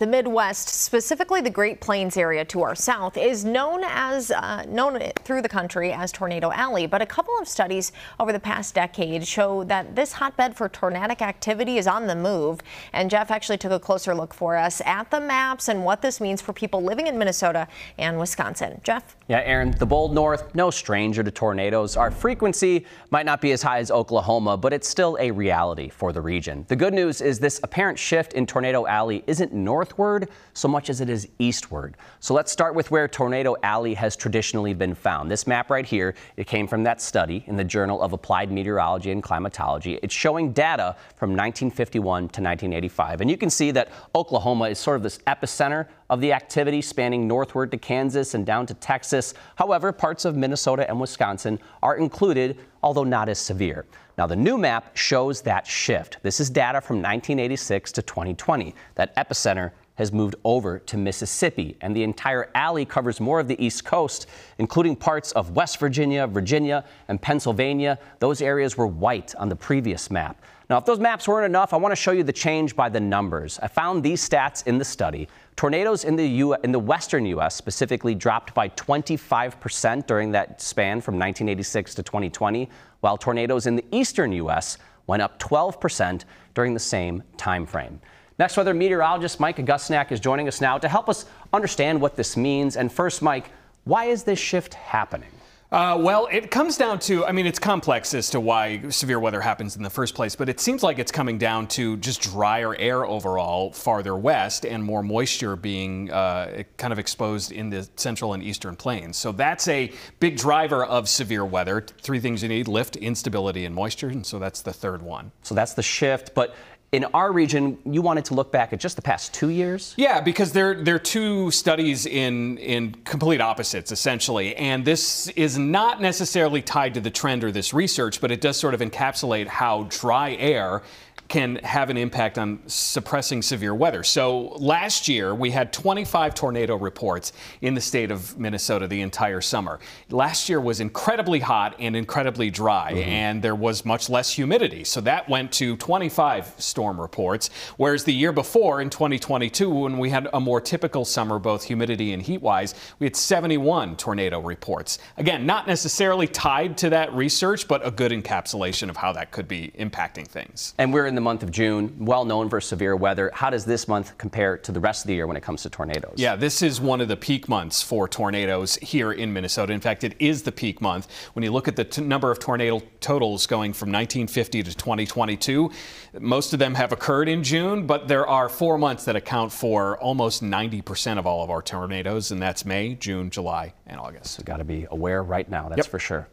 The Midwest, specifically the Great Plains area to our south, is known as uh, known through the country as Tornado Alley. But a couple of studies over the past decade show that this hotbed for tornadic activity is on the move. And Jeff actually took a closer look for us at the maps and what this means for people living in Minnesota and Wisconsin. Jeff? Yeah, Aaron, the bold north, no stranger to tornadoes. Our frequency might not be as high as Oklahoma, but it's still a reality for the region. The good news is this apparent shift in Tornado Alley isn't north northward so much as it is eastward. So let's start with where Tornado Alley has traditionally been found. This map right here, it came from that study in the Journal of Applied Meteorology and Climatology. It's showing data from 1951 to 1985. And you can see that Oklahoma is sort of this epicenter of the activity spanning northward to Kansas and down to Texas. However, parts of Minnesota and Wisconsin are included, although not as severe. Now, the new map shows that shift. This is data from 1986 to 2020. That epicenter has moved over to Mississippi, and the entire alley covers more of the East Coast, including parts of West Virginia, Virginia, and Pennsylvania. Those areas were white on the previous map. Now, if those maps weren't enough, I want to show you the change by the numbers. I found these stats in the study. Tornadoes in the, U in the western U.S. specifically dropped by 25% during that span from 1986 to 2020, while tornadoes in the eastern U.S. went up 12% during the same time frame. Next weather meteorologist Mike Augustyniak is joining us now to help us understand what this means. And first, Mike, why is this shift happening? Uh, well, it comes down to, I mean, it's complex as to why severe weather happens in the first place, but it seems like it's coming down to just drier air overall farther west and more moisture being uh, kind of exposed in the central and eastern plains. So that's a big driver of severe weather. Three things you need lift, instability, and moisture. And so that's the third one. So that's the shift. But in our region, you wanted to look back at just the past two years? Yeah, because they're, they're two studies in, in complete opposites, essentially. And this is not necessarily tied to the trend or this research, but it does sort of encapsulate how dry air can have an impact on suppressing severe weather. So last year, we had 25 tornado reports in the state of Minnesota the entire summer. Last year was incredibly hot and incredibly dry, mm-hmm. and there was much less humidity. So that went to 25 storm reports, whereas the year before, in 2022, when we had a more typical summer, both humidity and heat wise, we had 71 tornado reports. Again, not necessarily tied to that research, but a good encapsulation of how that could be impacting things. And we're in the the month of June, well known for severe weather. How does this month compare to the rest of the year when it comes to tornadoes? Yeah, this is one of the peak months for tornadoes here in Minnesota. In fact, it is the peak month. When you look at the t- number of tornado totals going from 1950 to 2022, most of them have occurred in June, but there are four months that account for almost 90% of all of our tornadoes, and that's May, June, July, and August. So, got to be aware right now, that's yep. for sure.